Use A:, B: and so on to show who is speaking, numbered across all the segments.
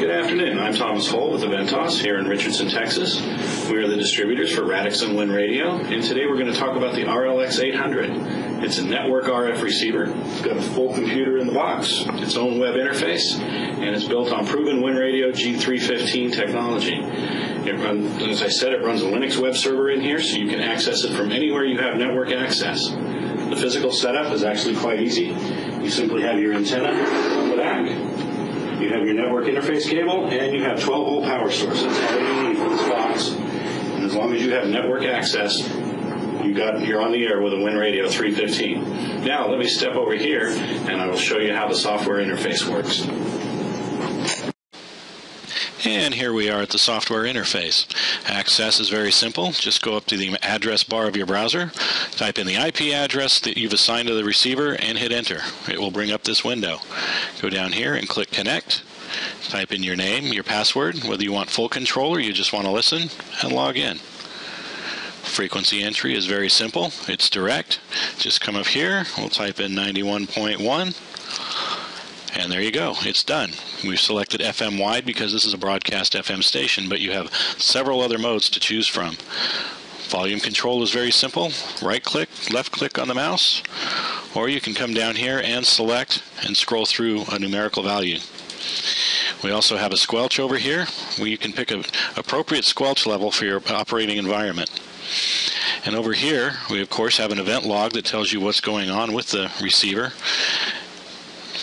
A: Good afternoon. I'm Thomas Hull with Aventas here in Richardson, Texas. We are the distributors for Radixon Win Radio, and today we're going to talk about the RLX 800. It's a network RF receiver. It's got a full computer in the box, its own web interface, and it's built on proven WiNRADiO G315 technology. It run, as I said, it runs a Linux web server in here, so you can access it from anywhere you have network access. The physical setup is actually quite easy. You simply have your antenna on the back, you have your network interface cable, and you have 12 volt power source. That's all you need for this box. And as long as you have network access, you got you're on the air with a WiNRADiO 315. Now let me step over here, and I will show you how the software interface works.
B: And here we are at the software interface. Access is very simple. Just go up to the address bar of your browser, type in the IP address that you've assigned to the receiver, and hit enter. It will bring up this window. Go down here and click connect. Type in your name, your password, whether you want full control or you just want to listen, and log in. Frequency entry is very simple. It's direct. Just come up here. We'll type in 91.1 and there you go, it's done. We've selected FM wide because this is a broadcast FM station, but you have several other modes to choose from. Volume control is very simple. Right click, left click on the mouse, or you can come down here and select and scroll through a numerical value. We also have a squelch over here where you can pick an appropriate squelch level for your operating environment. And over here, we of course have an event log that tells you what's going on with the receiver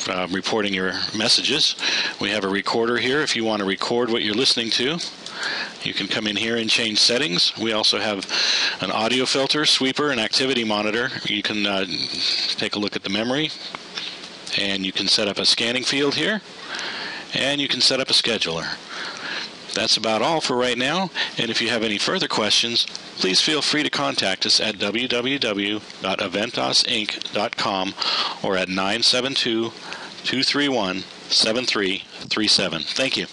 B: uh, reporting your messages. We have a recorder here if you want to record what you're listening to. You can come in here and change settings. We also have an audio filter, sweeper, and activity monitor. You can uh, take a look at the memory, and you can set up a scanning field here, and you can set up a scheduler. That's about all for right now, and if you have any further questions, please feel free to contact us at www.aventasinc.com or at 972 231 7337. Thank you.